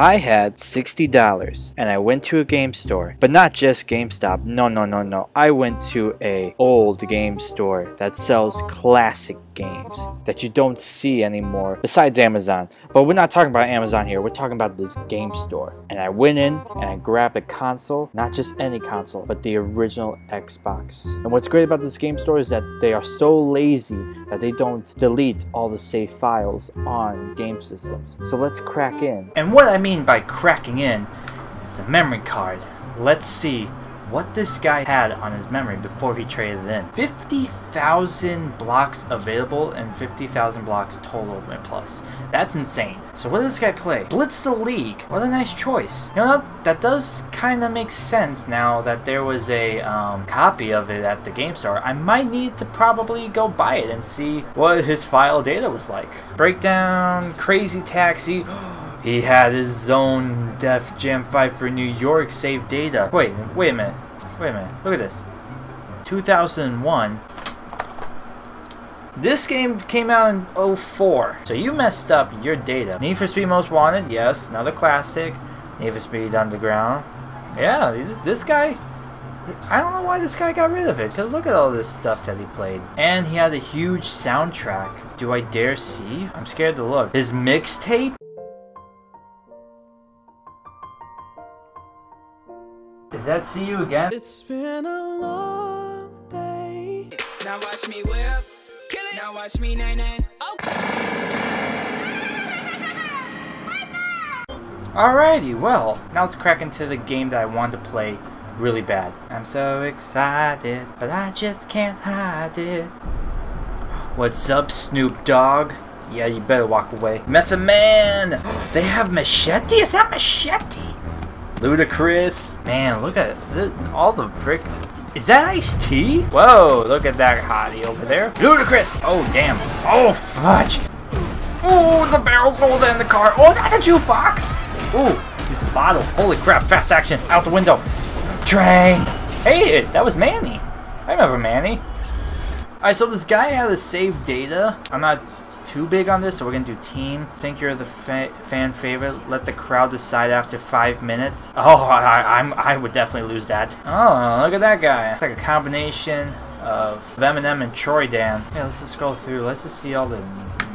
I had $60 and I went to a game store, but not just GameStop. No, no, no, no. I went to a old game store that sells classic games that you don't see anymore besides Amazon. But we're not talking about Amazon here. We're talking about this game store. And I went in and I grabbed a console, not just any console, but the original Xbox. And what's great about this game store is that they are so lazy that they don't delete all the save files on game systems. So let's crack in. And what I mean by cracking in is the memory card. Let's see what this guy had on his memory before he traded in. 50,000 blocks available and 50,000 blocks total and plus. That's insane. So what does this guy play? Blitz the League. What a nice choice. You know what? That does kind of make sense now that there was a um, copy of it at the game store. I might need to probably go buy it and see what his file data was like. Breakdown, Crazy Taxi. He had his own Def Jam Fight for New York save data. Wait, wait a minute. Wait a minute. Look at this. 2001. This game came out in 04. So you messed up your data. Need for Speed Most Wanted. Yes, another classic. Need for Speed Underground. Yeah, this, this guy... I don't know why this guy got rid of it, because look at all this stuff that he played. And he had a huge soundtrack. Do I dare see? I'm scared to look. His mixtape? Is that see you again? It's been a long day. Now watch me whip. Kill it. Now watch me nay nay. Oh. Alrighty, well, now let's crack into the game that I wanted to play really bad. I'm so excited, but I just can't hide it. What's up, Snoop Dogg? Yeah, you better walk away. Method Man! they have machete? Is that machete? Ludacris. Man, look at it. all the frick. Is that Ice T? Whoa, look at that hottie over there. Ludacris. Oh, damn. Oh, fudge. Oh, the barrel's older in the car. Oh, that's a jukebox. Ooh, the bottle. Holy crap, fast action. Out the window. Train. Hey, that was Manny. I remember Manny. Alright, so this guy had to save data. I'm not too big on this, so we're gonna do team. Think you're the fa fan favorite. Let the crowd decide after five minutes. Oh, I, I'm I would definitely lose that. Oh, look at that guy. It's like a combination of Eminem and Troy Dan. Yeah, let's just scroll through. Let's just see all the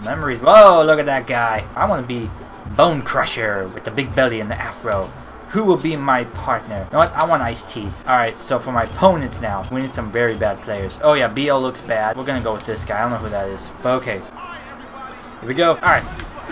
memories. Whoa, look at that guy. I want to be Bone Crusher with the big belly and the afro. Who will be my partner? You know what? I want Ice-T. Alright, so for my opponents now, we need some very bad players. Oh yeah, BL looks bad. We're gonna go with this guy. I don't know who that is. But okay. Here we go. Alright.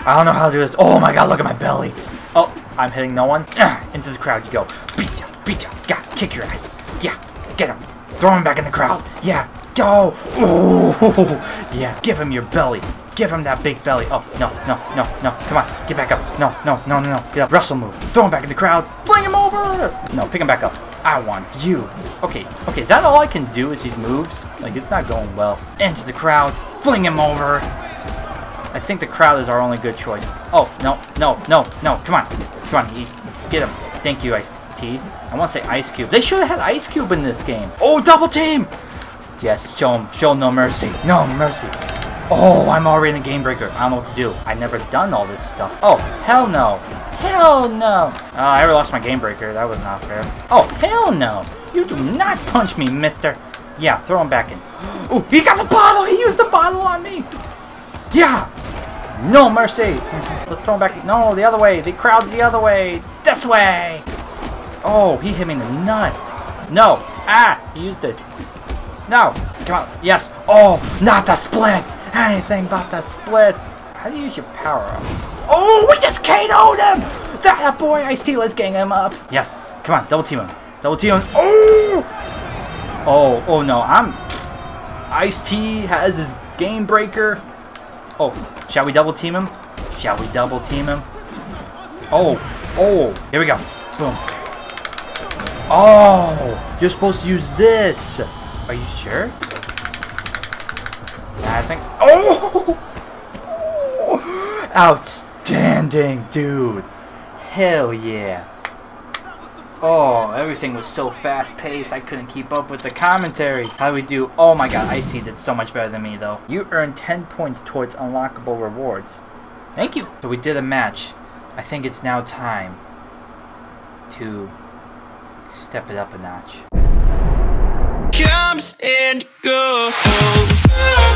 I don't know how to do this. Oh my god, look at my belly. Oh, I'm hitting no one. Into the crowd you go. Beat ya, beat ya. Yeah, kick your ass. Yeah, get him. Throw him back in the crowd. Oh. Yeah, go. Ooh, yeah, give him your belly. Give him that big belly. Oh, no, no, no, no. Come on. Get back up. No, no, no, no, no. Get up. Russell move. Throw him back in the crowd. Fling him over. No, pick him back up. I want you. Okay, okay. Is that all I can do is these moves? Like, it's not going well. Into the crowd. Fling him over. I think the crowd is our only good choice. Oh, no, no, no, no. Come on. Come on. Get him. Thank you, Ice-T. I want to say Ice Cube. They should have had Ice Cube in this game. Oh, double team. Yes, show him. Show no mercy. No mercy. Oh, I'm already in the game breaker. I don't know what to do. I've never done all this stuff. Oh, hell no. Hell no. Uh, I ever lost my game breaker. That was not fair. Oh, hell no. You do not punch me, mister. Yeah, throw him back in. Oh, he got the bottle. He used the bottle on me. Yeah. No mercy. Let's throw him back. No, the other way. The crowd's the other way. This way. Oh, he hit me in the nuts. No. Ah, he used it. No. Come on. Yes. Oh, not the splits. Anything but the splits. How do you use your power up? Oh, we just KO'd him. That boy. Ice-T, let's gang him up. Yes. Come on. Double team him. Double team him. Oh. Oh, oh no. I'm... Ice-T has his game breaker. Oh, shall we double team him? Shall we double team him? Oh, oh, here we go. Boom. Oh, you're supposed to use this. Are you sure? I think. Oh! Outstanding, dude. Hell yeah. Oh, everything was so fast paced, I couldn't keep up with the commentary. How do we do? Oh my god, Ice-T did so much better than me though. You earned 10 points towards unlockable rewards. Thank you. So we did a match. I think it's now time to step it up a notch. Comes and goes.